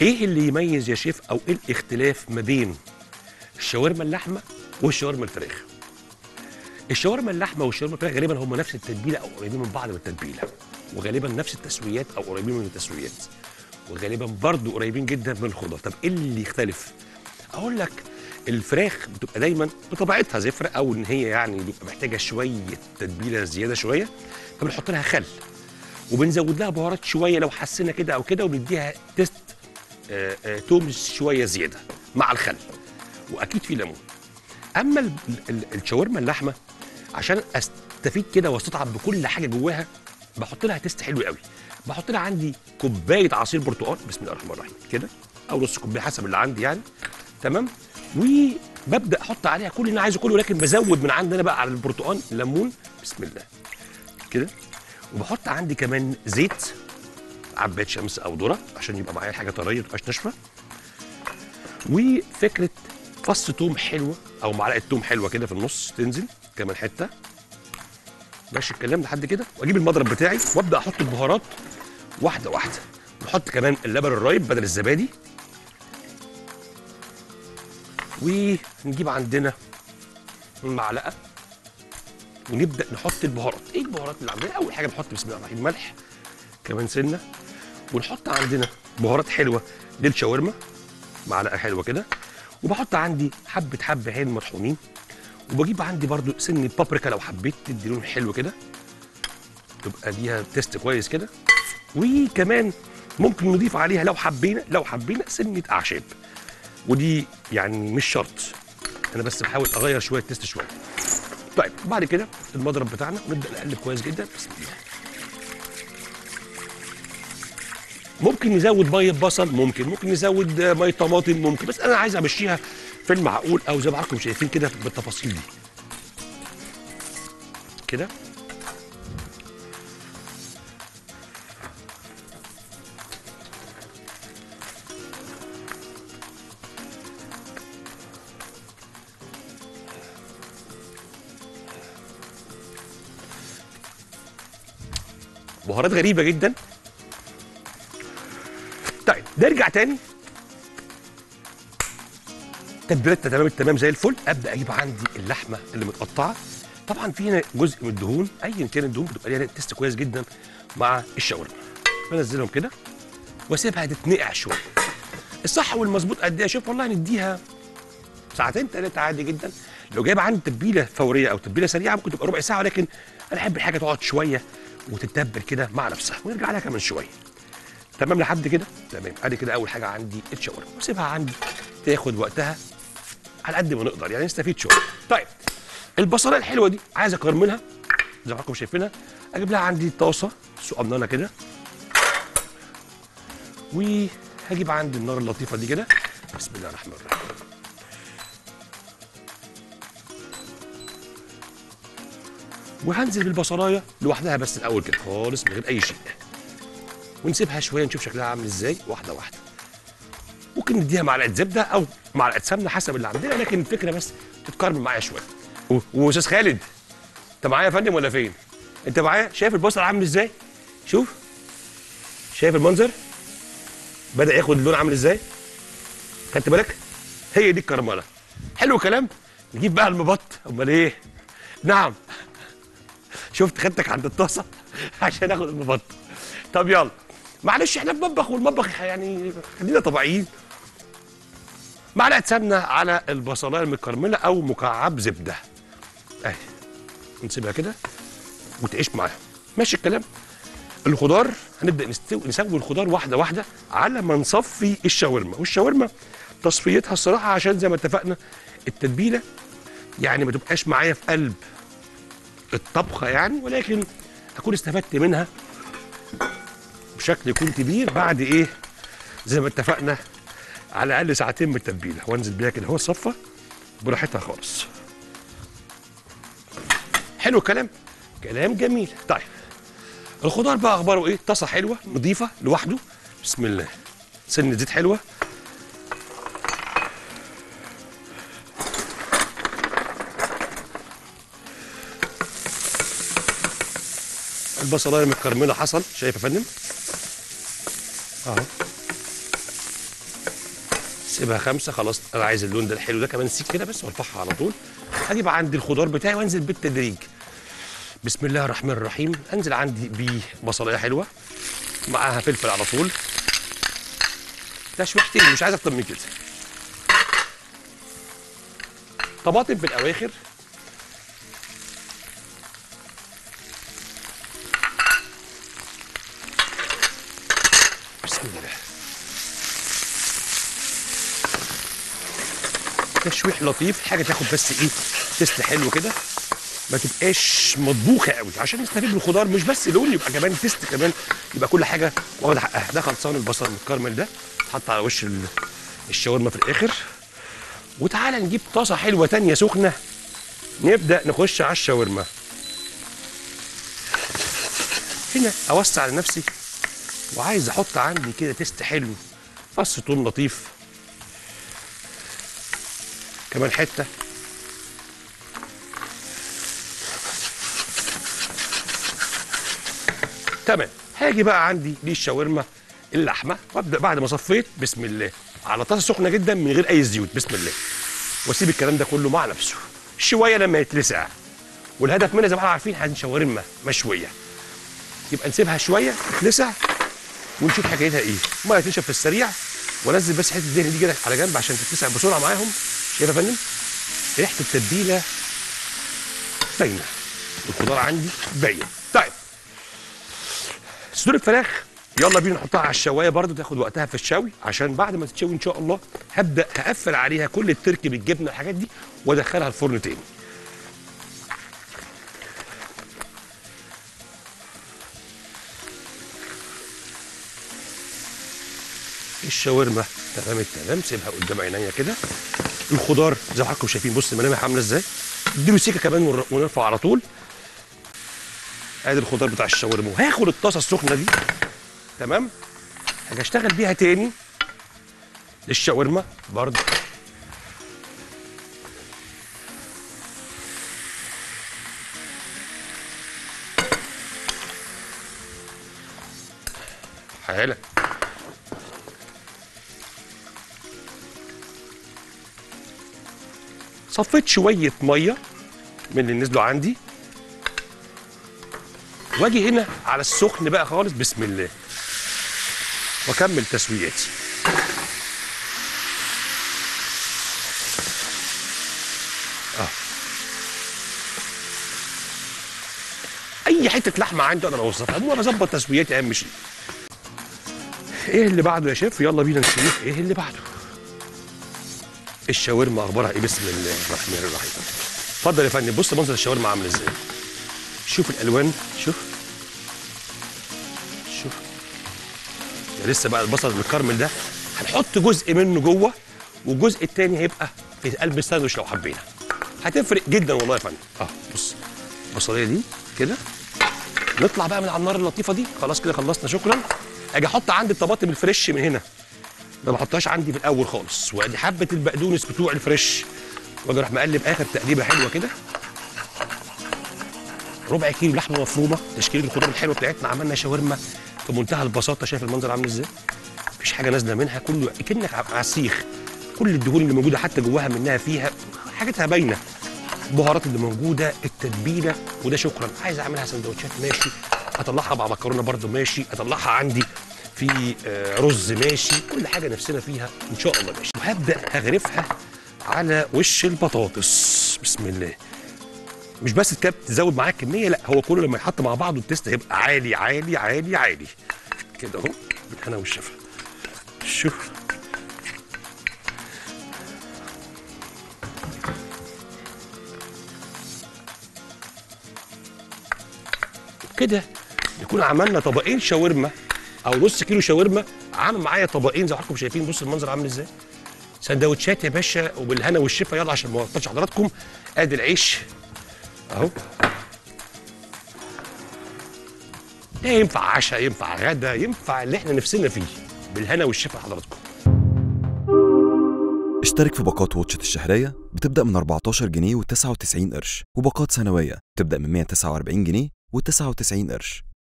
إيه اللي يميز يا شيف أو إيه الاختلاف ما بين الشاورما اللحمة والشاورما الفراخ؟ الشاورما اللحمة والشاورما الفراخ غالبا هم نفس التتبيلة أو قريبين من بعض بالتتبيله وغالبا نفس التسويات أو قريبين من التسويات وغالبا برضو قريبين جدا من الخضار. طب إيه اللي يختلف؟ أقول لك الفراخ بتبقى دايما بطبيعتها زفرة أو إن هي يعني بيبقى محتاجة شوية تتبيلة زيادة شوية فبنحط لها خل وبنزود لها بهارات شوية لو حسينا كده أو كده وبنديها taste توم شوية زيادة مع الخل. وأكيد في ليمون. أما ال- ال- الشاورما اللحمة عشان أستفيد كده وأستطعم بكل حاجة جواها بحط لها taste حلو قوي. بحط لها عندي كوباية عصير برتقال. بسم الله الرحمن الرحيم. كده؟ أو نص كوباية حسب اللي عندي يعني. تمام؟ وببدأ أحط عليها كل اللي أنا عايزه كله لكن بزود من عندي أنا بقى على البرتقال ليمون. بسم الله. كده؟ وبحط عندي كمان زيت. عباد شمس أو ذره عشان يبقى معايا حاجة طريه تبقاش ناشفه وفكرة فص توم حلوة أو معلقة توم حلوة كده في النص تنزل كمان حتة. ماشي الكلام لحد كده. وأجيب المضرب بتاعي وأبدأ أحط البهارات واحدة واحدة. نحط كمان اللبن الرايب بدل الزبادي. ونجيب عندنا معلقه ونبدأ نحط البهارات. إيه البهارات اللي عندنا؟ أول حاجة بنحط بسم الله الرحمن الرحيم ملح كمان سنة. ونحط عندنا بهارات حلوة للشاورما معلقة حلوة كده وبحط عندي حبة حبة عين مطحونين وبجيب عندي برضو سن بابريكا لو حبيت تدي لون حلو كده تبقى ليها تيست كويس كده وكمان ممكن نضيف عليها لو حبينا لو حبينا سنة أعشاب ودي يعني مش شرط أنا بس بحاول أغير شوية تيست شوية. طيب بعد كده المضرب بتاعنا ونبدا نقلب كويس جدا. بسم الله ممكن نزود مية بصل ممكن ممكن نزود مية طماطم ممكن بس أنا عايز أمشيها في المعقول أو زي ما حضراتكم شايفين كده بالتفاصيل دي. كده؟ بهارات غريبة جدا. طيب نرجع تاني. تتبيلتها تمام التمام زي الفل. أبدأ أجيب عندي اللحمة اللي متقطعة. طبعا في هنا جزء من الدهون ايا كان الدهون بتبقى ليها تيست كويس جدا مع الشاورما. بنزلهم كده وأسيبها تتنقع شوية. الصح والمظبوط قد إيه؟ شيف والله نديها ساعتين ثلاثة عادي جدا. لو جايب عندي تتبيلة فورية أو تتبيلة سريعة ممكن تبقى ربع ساعة ولكن أنا أحب الحاجة تقعد شوية وتتبل كده مع نفسها. ونرجع لها كمان شوية. تمام لحد كده؟ تمام. ادي كده اول حاجة عندي الشاورما. واسيبها عندي تاخد وقتها على قد ما نقدر يعني نستفيد شوية. طيب البصلة الحلوة دي عايز اكرملها زي ما حضراتكم شايفينها. أجيب لها عندي طاسة صغننة كده. وهجيب عندي النار اللطيفة دي كده. بسم الله الرحمن الرحيم. وهنزل بالبصلاية لوحدها بس الأول كده خالص من غير أي شيء. ونسيبها شوية نشوف شكلها عامل إزاي. واحدة واحدة. ممكن نديها معلقه زبده أو معلقه سمنه حسب اللي عندنا لكن الفكرة بس تتكرمل معايا شوية. وأستاذ خالد أنت معايا يا فندم ولا فين؟ أنت معايا؟ شايف البصل عامل إزاي؟ شوف. شايف المنظر؟ بدأ ياخد اللون عامل إزاي؟ خدت بالك؟ هي دي الكرمله حلو الكلام. نجيب بقى المبط. أمال إيه؟ نعم. شفت خدتك عند الطاسة عشان آخد المبط. طب يلا. معلش إحنا في مطبخ والمطبخ يعني خلينا طبيعيين. معلقة سمنة على البصلاية المكرمله أو مكعب زبدة. أهي نسيبها كده وتعيش معاها. ماشي الكلام؟ الخضار هنبدأ نسوي الخضار واحدة واحدة على ما نصفي الشاورما. والشاورما تصفيتها الصراحة عشان زي ما اتفقنا التتبيلة يعني ما تبقاش معايا في قلب الطبخة يعني ولكن اكون استفدت منها بشكل يكون كبير بعد إيه؟ زي ما اتفقنا على الأقل ساعتين من التتبيلة. وأنزل بيها كده هو الصفة براحتها خالص. حلو الكلام؟ كلام جميل. طيب الخضار بقى أخباره إيه؟ طاسة حلوة نظيفه لوحده. بسم الله. سن زيت حلوة. البصلاية المتكرمله حصل. شايف يا فندم؟ أهو. سيبها خمسة خلاص. أنا عايز اللون ده الحلو ده كمان. سيك كده بس وارفعها على طول. هجيب عندي الخضار بتاعي وانزل بالتدريج. بسم الله الرحمن الرحيم. انزل عندي ببصلاية حلوة. معاها فلفل على طول. تشويحتين مش عايز أكتر من كده. طماطم في الأواخر. بسم الله تشويح لطيف حاجة تاخد بس إيه تست حلو كده. ما تبقاش مطبوخة قوي عشان نستفيد من الخضار مش بس لون يبقى كمان تست كمان يبقى كل حاجة واخدة حقها. ده خلصان البصل المتكرمل ده. اتحط على وش ال- الشاورما في الآخر. وتعالى نجيب طاسة حلوة تانية سخنة. نبدأ نخش على الشاورما. هنا أوسع لنفسي. وعايز أحط عندي كده تيست حلو. فص ثوم لطيف. كمان حتة. تمام. هاجي بقى عندي دي الشاورما اللحمة وأبدأ بعد ما صفيت بسم الله. على طاسة سخنة جدا من غير أي زيوت بسم الله. وأسيب الكلام ده كله مع نفسه. شوية لما يتلسع. والهدف منها زي ما إحنا عارفين هن شاورما مشوية. يبقى نسيبها شوية تتلسع. ونشوف حكايتها إيه. ميه تنشف في السريع وانزل بس حتة الدهن دي كده على جنب عشان تتلسع بسرعة معاهم. شايف يا فندم؟ ريحة التتبيلة باينة. الخضار عندي باين. طيب. صدور الفراخ يلا بينا نحطها على الشواية برضو تاخد وقتها في الشوي عشان بعد ما تتشوي إن شاء الله هبدأ هقفل عليها كل التركي بالجبنة الحاجات دي وأدخلها الفرن تاني. الشاورما. تمام التمام. سيبها قدام عينيا كده. الخضار زي ما حضراتكم شايفين. بص الملامح عاملة إزاي؟ اديله سيكة كمان ونر- ونرفع على طول. أدي الخضار بتاع الشاورما. وهاخد الطاسة السخنة دي. تمام؟ هاجي أشتغل بيها تاني. للشاورما برضه. حالا. صفيت شوية مية من اللي نزلوا عندي. واجي هنا على السخن بقى خالص بسم الله. وأكمل تسويتي آه. أي حتة لحمة عندي أقدر اوصفها المهم أظبط تسويتي أهم شيء. إيه اللي بعده يا شيف؟ يلا بينا نشوف إيه اللي بعده؟ الشاورما أخبارها إيه؟ بسم الله الرحمن الرحيم. اتفضل يا فندم بص منظر الشاورما عامل إزاي. شوف الألوان شوف. شوف. ده لسه بقى البصل المكرمل ده. هنحط جزء منه جوه والجزء التاني هيبقى في قلب الساندوتش لو حبينا. هتفرق جدا والله يا فندم. آه بص. البصلية دي كده. نطلع بقى من على النار اللطيفة دي. خلاص كده خلصنا شكرا. أجي أحط عندي الطماطم الفريش من هنا. ما بحطهاش عندي في الأول خالص. وأدي حبة البقدونس بتوع الفريش. وأجي أروح مقلب آخر تقليبة حلوة كده. ربع كيلو لحمة مفرومة. تشكيلة الخضار الحلوة بتاعتنا. عملنا شاورما في منتهى البساطة. شايف المنظر عامل إزاي؟ مفيش حاجة نازلة منها. كله كأنك على السيخ كل الدهون اللي موجودة حتى جواها منها فيها حاجتها باينة. البهارات اللي موجودة التتبيلة. وده شكرا. عايز أعملها سندوتشات. ماشي. أطلعها مع مكرونة برده ماشي. أطلعها عندي. في آه، رز ماشي كل حاجة نفسنا فيها إن شاء الله ماشي. وهبدأ أغرفها على وش البطاطس. بسم الله. مش بس الكاب تزود معاك كميه لا هو كله لما يتحط مع بعضه التيست هيبقى عالي عالي عالي عالي. كده أهو بالهنا والشفا. شوف. كده نكون عملنا طبقين شاورما. أو نص كيلو شاورما عامل معايا طبقين زي ما حضراتكم شايفين. بص المنظر عامل إزاي؟ سندوتشات يا باشا وبالهنا والشفا. يلا عشان ما اوصلش حضراتكم. آدي العيش. أهو. ده ينفع عشاء ينفع غدا ينفع اللي إحنا نفسنا فيه. بالهنا والشفا حضراتكم. اشترك في باقات واتشت الشهرية. بتبدأ من 14 جنيه و99 قرش. وباقات سنوية. بتبدأ من 149 جنيه و99 قرش.